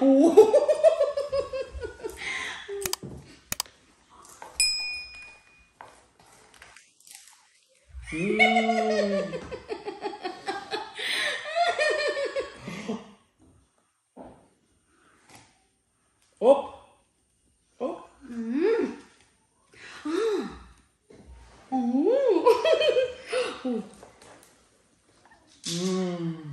오. 음. 업. 업. 오. 음.